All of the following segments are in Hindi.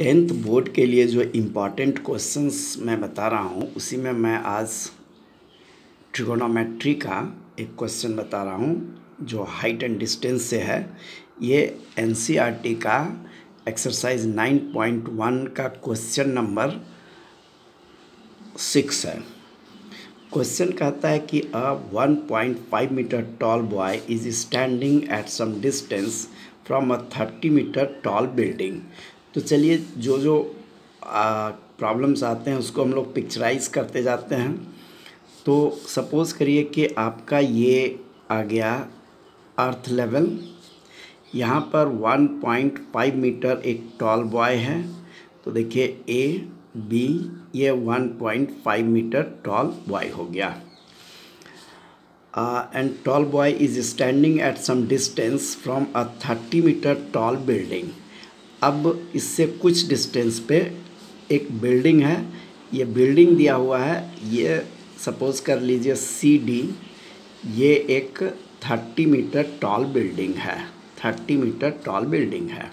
टेंथ बोर्ड के लिए जो इंपॉर्टेंट क्वेश्चंस मैं बता रहा हूँ, उसी में मैं आज ट्रिगोनोमेट्री का एक क्वेश्चन बता रहा हूँ, जो हाइट एंड डिस्टेंस से है। ये एन e का एक्सरसाइज 9.1 का क्वेश्चन नंबर सिक्स है। क्वेश्चन कहता है कि a 1.5 metre tall boy is standing at some distance from a 30 metre tall building तो चलिए जो जो प्रॉब्लम्स आते हैं, उसको हम लोग पिक्चराइज करते जाते हैं। तो सपोज़ करिए कि आपका ये आ गया अर्थ लेवल यहाँ पर 1.5 मीटर एक टॉल बॉय है। तो देखिए ए बी ये 1.5 मीटर टॉल बॉय हो गया। And tall boy is standing at some distance from a 30 metre tall building अब इससे कुछ डिस्टेंस पे एक बिल्डिंग है। ये बिल्डिंग दिया हुआ है। ये सपोज़ कर लीजिए सी डी ये एक थर्टी मीटर टॉल बिल्डिंग है। थर्टी मीटर टॉल बिल्डिंग है।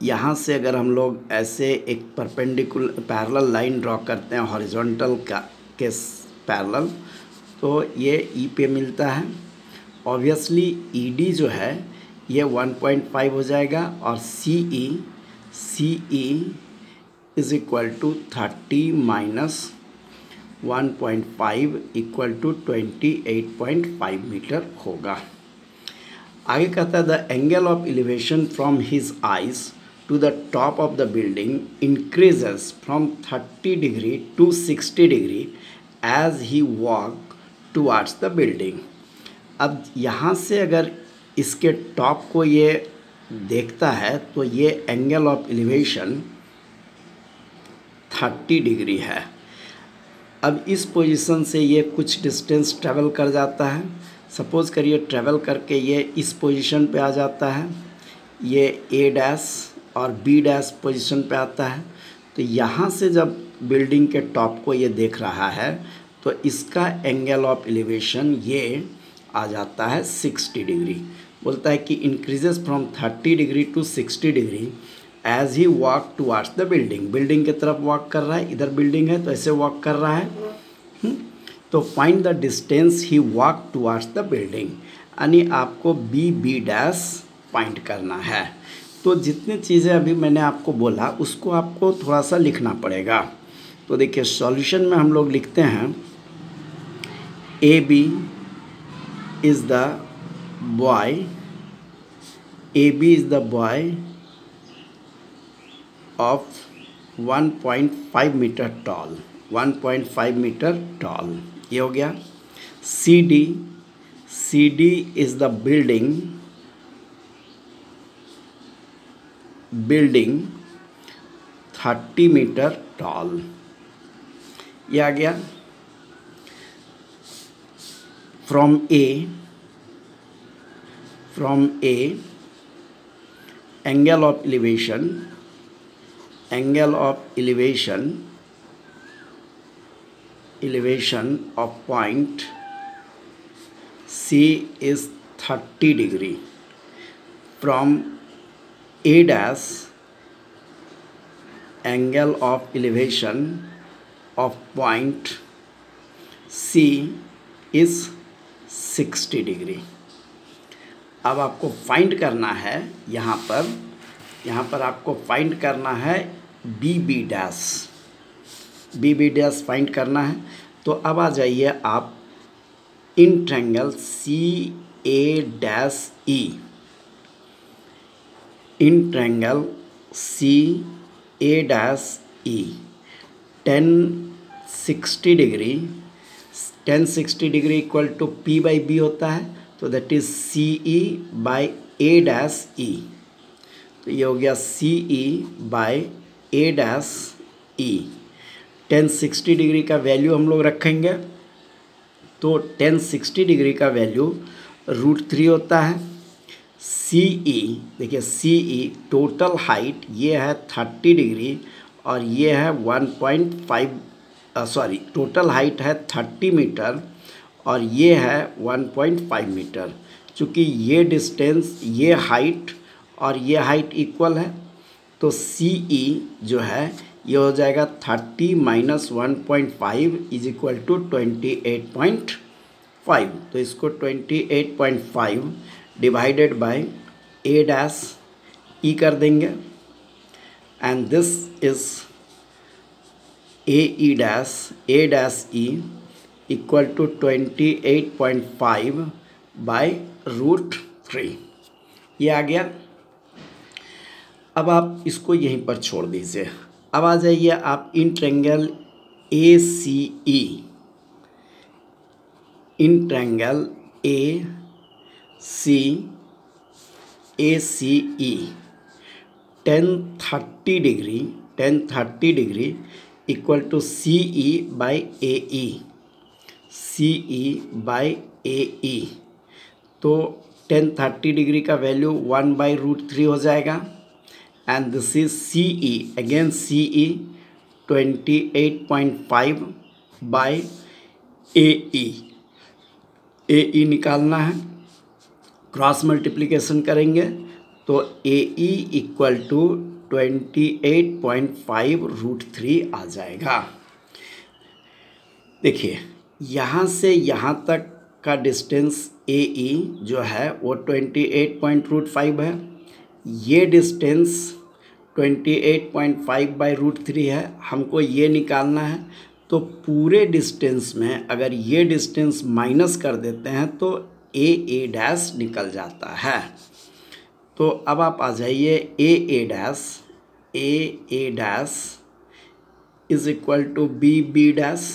यहाँ से अगर हम लोग ऐसे एक परपेंडिकुलर पैरेलल लाइन ड्रॉ करते हैं हॉरिजॉन्टल का, के पैरेलल तो ये ई e पे मिलता है। ऑब्वियसली डी जो है ये 1.5 हो जाएगा और C E C E is equal to thirty minus one point five equal to twenty eight point five metre होगा। आगे कहता है the angle of elevation from his eyes to the top of the building increases from thirty degree to sixty degree as he walk towards the building अब यहाँ से अगर इसके टॉप को ये देखता है तो ये angle of elevation thirty degree है। अब इस पोजीशन से ये कुछ डिस्टेंस ट्रेवल कर जाता है। सपोज़ करिए ट्रेवल करके ये इस पोजीशन पे आ जाता है। ये ए डैश और बी डैश पोजीशन पे आता है। तो यहाँ से जब बिल्डिंग के टॉप को ये देख रहा है तो इसका एंगल ऑफ़ एलिवेशन ये आ जाता है सिक्सटी डिग्री। बोलता है कि increases from thirty degree to sixty degree as he walk towards the building building की तरफ़ वॉक कर रहा है इधर बिल्डिंग है तो ऐसे वॉक कर रहा है। हम्म, तो find the distance he walk towards the building यानी आपको बी बी डैश फाइंड करना है। तो जितनी चीज़ें अभी मैंने आपको बोला उसको आपको थोड़ा सा लिखना पड़ेगा। तो देखिए सॉल्यूशन में हम लोग लिखते हैं A B is the boy. AB is the boy of 1.5 metre tall 1.5 metre tall ये हो गया. C D C D is the building building 30 metre tall ये आ गया. From A from A, angle of elevation, angle of elevation, elevation of point C is 30 degree from A dash angle of elevation of point C is 60 degree. अब आपको फाइंड करना है यहाँ पर। यहाँ पर आपको फाइंड करना है B B dash B B dash find करना है। तो अब आ जाइए आप in triangle C A dash E in triangle C A dash E tan sixty degree tan sixty degree equal to P by B होता है। तो that is C E by A dash E तो ये हो गया C E by A dash E tan sixty degree का वैल्यू हम लोग रखेंगे। तो टेन सिक्सटी डिग्री का वैल्यू रूट थ्री होता है। सी ई देखिए सी ई टोटल हाइट ये है थर्टी डिग्री और ये है one point five sorry total height है थर्टी मीटर और ये है वन पॉइंट फाइव मीटर, चूँकि ये डिस्टेंस ये हाइट और ये हाइट इक्वल है तो सी ई जो है, ये हो जाएगा thirty minus one point five is equal to twenty eight point five तो इसको twenty eight point five divided by A dash E कर देंगे and this is A E dash A dash E equal to twenty eight point five by root three ये आ गया। अब आप इसको यहीं पर छोड़ दीजिए। अब आ जाइए आप in triangle A C E in triangle A C A C E tan thirty degree tan thirty degree equal to C E by A E C E by A E तो टेन थर्टी डिग्री का value one by root three हो जाएगा। And this is C E again C E this is CE again CE 28.5 by AE AE निकालना है। क्रॉस मल्टीप्लिकेशन करेंगे। तो A E equal to twenty eight point five root three आ जाएगा। देखिए यहाँ से यहाँ तक का डिस्टेंस ए ई जो है वो twenty eight point root five है। ये डिस्टेंस 28.5 बाई रूट थ्री है। हमको ये निकालना है। तो पूरे डिस्टेंस में अगर ये डिस्टेंस माइनस कर देते हैं तो ए ए डैश निकल जाता है। तो अब आप आ जाइए A A dash A A dash is equal to B B dash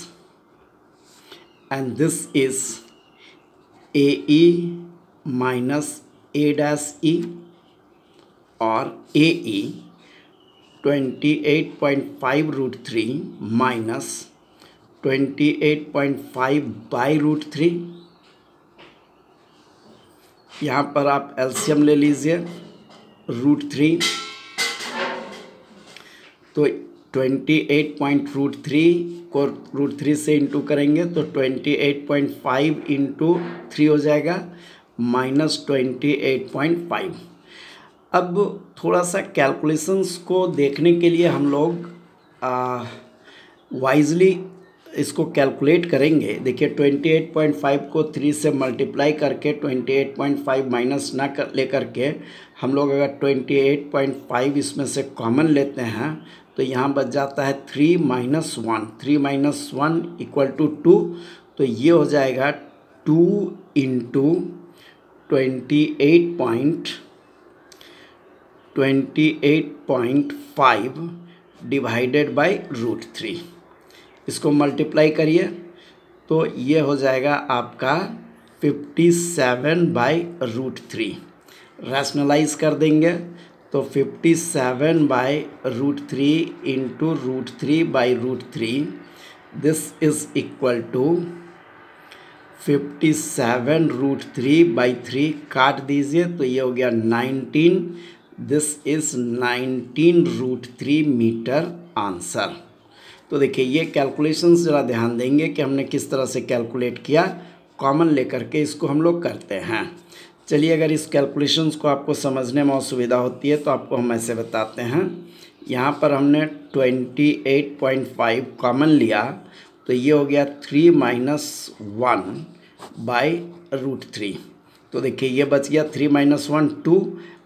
E और A E twenty eight point five root three minus twenty eight point five by root three यहाँ पर आप एल्शियम ले लीजिए रूट थ्री तो twenty eight point root three को रूट थ्री से इंटू करेंगे तो twenty eight point five into three हो जाएगा minus twenty eight point five अब थोड़ा सा कैलकुलेशंस को देखने के लिए हम लोग वाइजली इसको कैलकुलेट करेंगे, देखिए 28.5 को 3 से मल्टीप्लाई करके 28.5 माइनस ना कर ले करके हम लोग अगर 28.5 इसमें से कॉमन लेते हैं तो यहाँ बच जाता है three minus one three minus one equal to two तो ये हो जाएगा two into twenty eight point twenty eight point five divided by root three इसको मल्टीप्लाई करिए तो ये हो जाएगा आपका fifty seven by root three rationalise कर देंगे तो fifty seven by root three into root three by root three this is equal to fifty seven root three by three काट दीजिए तो ये हो गया nineteen this is nineteen root three metre answer तो देखिए, ये कैलकुलेशंस ज़रा ध्यान देंगे कि हमने किस तरह से कैलकुलेट किया। कॉमन लेकर के इसको हम लोग करते हैं। चलिए, अगर इस कैलकुलेशंस को आपको समझने में असुविधा होती है तो आपको हम ऐसे बताते हैं। यहाँ पर हमने twenty eight point five common लिया। तो ये हो गया three minus one by root three तो देखिए, ये बच गया थ्री माइनस वन टू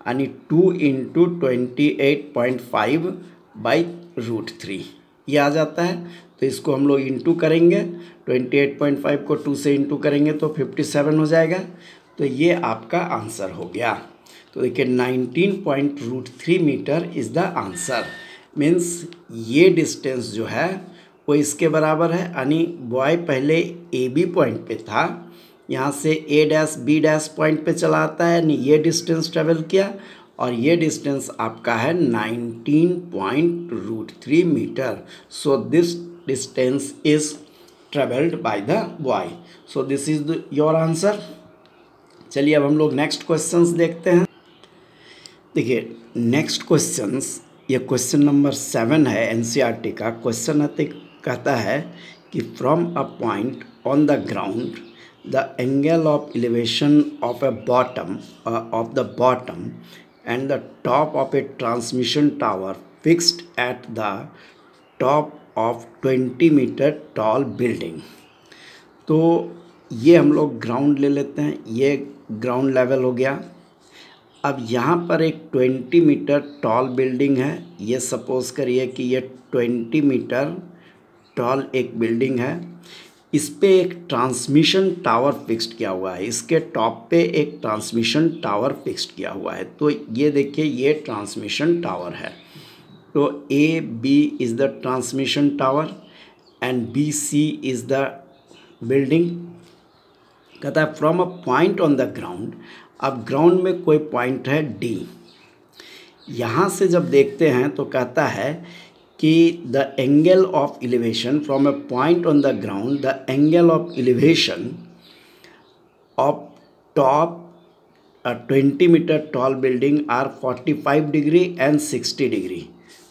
यानी two into twenty eight point five by root three ये आ जाता है। तो इसको हम लोग इंटू करेंगे। ट्वेंटी एट पॉइंट फाइव को टू से इंटू करेंगे तो फिफ्टी सेवन हो जाएगा। तो ये आपका आंसर हो गया। तो देखिए nineteen point root three metre is the answer means ये डिस्टेंस जो है, वो इसके बराबर है। यानी बॉय पहले ए बी पॉइंट पे था। यहाँ से A dash B dash point पे चला आता है। यानी ये डिस्टेंस ट्रेवल किया। और ये डिस्टेंस आपका है nineteen point root three metre so this distance is travelled by the boy so this is your answer चलिए अब हम लोग नेक्स्ट क्वेश्चंस देखते हैं। देखिए नेक्स्ट क्वेश्चंस ये क्वेश्चन नंबर सेवन है एनसीईआरटी का। क्वेश्चन कहता है कि from a point on the ground the angle of elevation of a bottom of the bottom and the top of a transmission tower fixed at the top of 20 metre tall building. तो ये हम लोग ग्राउंड ले लेते हैं। ये ग्राउंड लेवल हो गया। अब यहाँ पर एक 20 मीटर टॉल बिल्डिंग है। ये सपोज़ करिए कि ये 20 मीटर टॉल एक बिल्डिंग है। इस पे एक ट्रांसमिशन टावर फिक्स्ड किया हुआ है। इसके टॉप पे एक ट्रांसमिशन टावर फिक्स्ड किया हुआ है। तो ये देखिए, ये ट्रांसमिशन टावर है। तो A B is the transmission tower and B C is the building कहता है from a point on the ground अब ग्राउंड में कोई पॉइंट है डी यहाँ से जब देखते हैं तो कहता है कि the angle of elevation from a point on the ground the angle of elevation of top twenty metre tall building are forty five degree and sixty degree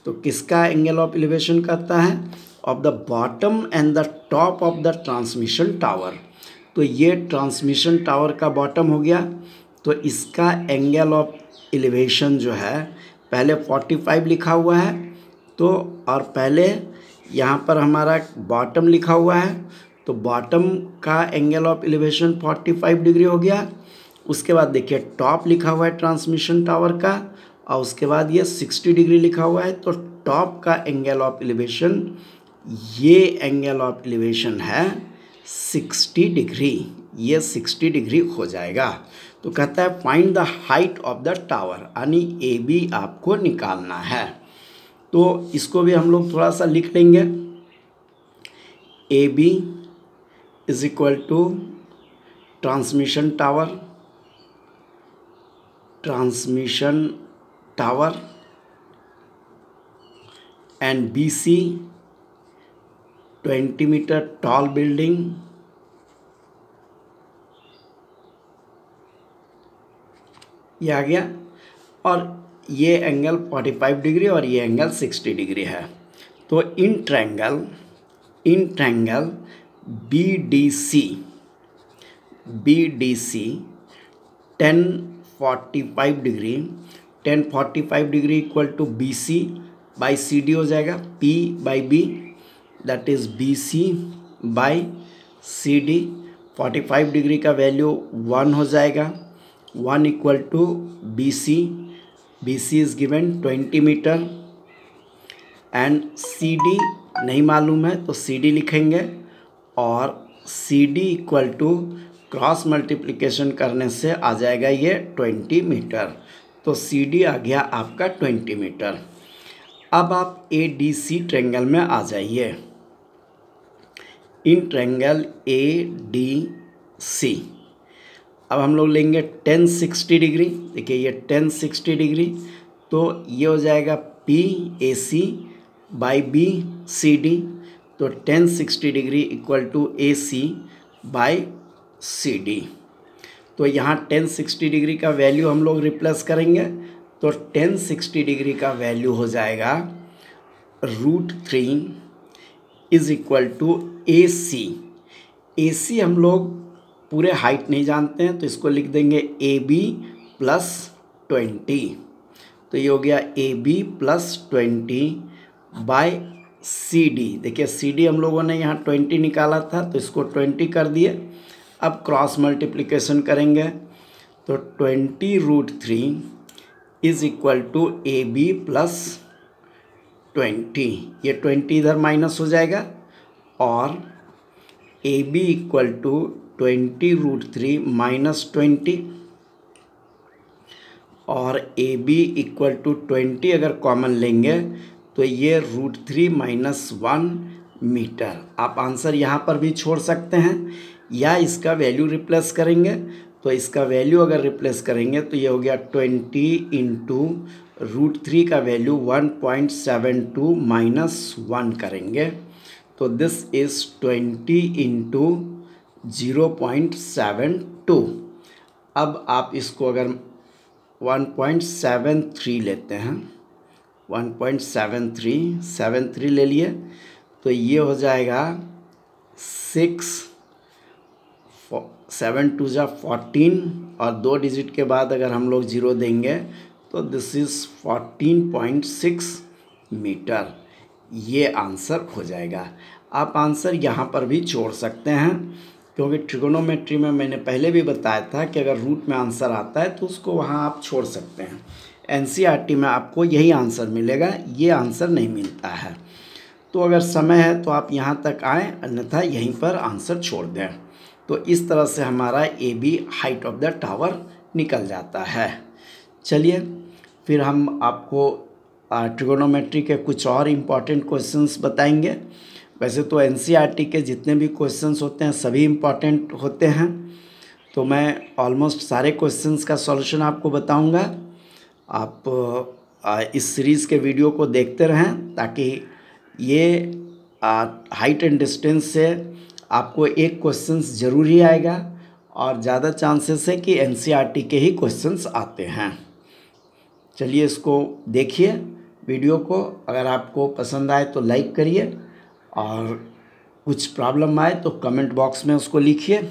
तो किसका एंगल ऑफ़ एलिवेशन करता है? Of the bottom and the top of the transmission tower तो ये ट्रांसमिशन टावर का बॉटम हो गया। तो इसका एंगल ऑफ़ एलिवेशन जो है, पहले 45 लिखा हुआ है तो और पहले यहाँ पर हमारा बॉटम लिखा हुआ है तो बॉटम का एंगल ऑफ़ एलिवेशन 45 डिग्री हो गया। उसके बाद देखिए टॉप लिखा हुआ है ट्रांसमिशन टावर का, और उसके बाद ये 60 डिग्री लिखा हुआ है तो टॉप का एंगल ऑफ़ एलिवेशन ये एंगल ऑफ़ एलिवेशन है 60 डिग्री ये 60 डिग्री हो जाएगा। तो कहता है find the height of the tower यानी ए बी आपको निकालना है। तो इसको भी हम लोग थोड़ा सा लिख लेंगे। A B is equal to transmission tower transmission tower and B C twenty metre tall building ये आ गया। और ये एंगल 45 डिग्री और ये एंगल 60 डिग्री है। तो in triangle in triangle B D C B D C tan forty five degree tan forty five degree equal to B C by C D हो जाएगा P by B that is B C by C D forty five degree का वैल्यू वन हो जाएगा one equal to B C C is given twenty metre and C D नहीं मालूम है तो सी डी लिखेंगे और C D equal to cross multiplication करने से आ जाएगा ये ट्वेंटी मीटर तो सी डी आ गया आपका ट्वेंटी मीटर अब आप ए डी सी ट्रेंगल में आ जाइए. इन ट्रेंगल ए डी सी अब हम लोग लेंगे टेन सिक्सटी डिग्री। देखिए, ये टेन सिक्सटी डिग्री तो ये हो जाएगा P A C by B C D तो tan sixty degree equal to A C by C D तो यहाँ टेन सिक्सटी डिग्री का वैल्यू हम लोग रिप्लेस करेंगे तो टेन सिक्सटी डिग्री का वैल्यू हो जाएगा root three is equal to A C A C हम लोग पूरे हाइट नहीं जानते हैं तो इसको लिख देंगे ए बी प्लस ट्वेंटी तो ये हो गया A B plus twenty by C D देखिए सी डी हम लोगों ने यहाँ ट्वेंटी निकाला था तो इसको ट्वेंटी कर दिए। अब क्रॉस मल्टीप्लिकेशन करेंगे तो twenty root three is equal to A B plus twenty ये ट्वेंटी इधर माइनस हो जाएगा, और A B equal to twenty root three minus twenty और A B equal to twenty अगर कॉमन लेंगे तो ये root three minus one meter. आप आंसर यहाँ पर भी छोड़ सकते हैं, या इसका वैल्यू रिप्लेस करेंगे तो इसका वैल्यू अगर रिप्लेस करेंगे तो ये हो गया ट्वेंटी इंटू रूट थ्री का value one point seven two minus one करेंगे। तो this is twenty into zero point seven two. अब आप इसको अगर वन पॉइंट सेवन थ्री लेते हैं, one point seven three seven three ले लिए तो ये हो जाएगा सिक्स सेवन टू ज़ा फोर्टीन, और दो डिजिट के बाद अगर हम लोग ज़ीरो देंगे तो this is fourteen point six meter. ये आंसर हो जाएगा। आप आंसर यहाँ पर भी छोड़ सकते हैं। क्योंकि ट्रिगोनोमेट्री में मैंने पहले भी बताया था कि अगर रूट में आंसर आता है तो उसको वहाँ आप छोड़ सकते हैं। एन में आपको यही आंसर मिलेगा, ये आंसर नहीं मिलता है। तो अगर समय है तो आप यहाँ तक आएँ, अन्यथा यहीं पर आंसर छोड़ दें। तो इस तरह से हमारा A B height of the tower निकल जाता है। चलिए, फिर हम आपको ट्रिगोनोमेट्री के कुछ और इंपॉर्टेंट क्वेश्चंस बताएँगे। वैसे तो एन e के जितने भी क्वेश्चंस होते हैं, सभी इंपॉर्टेंट होते हैं। तो मैं ऑलमोस्ट सारे क्वेश्चंस का सॉल्यूशन आपको बताऊँगा। आप इस सीरीज़ के वीडियो को देखते रहें ताकि ये हाइट एंड डिस्टेंस से आपको एक क्वेश्चंस ज़रूर ही आएगा और ज़्यादा चांसेस है कि एन e के ही क्वेश्चंस आते हैं। चलिए इसको देखिए वीडियो को अगर आपको पसंद आए तो लाइक करिए। और कुछ प्रॉब्लम आए तो कमेंट बॉक्स में उसको लिखिए।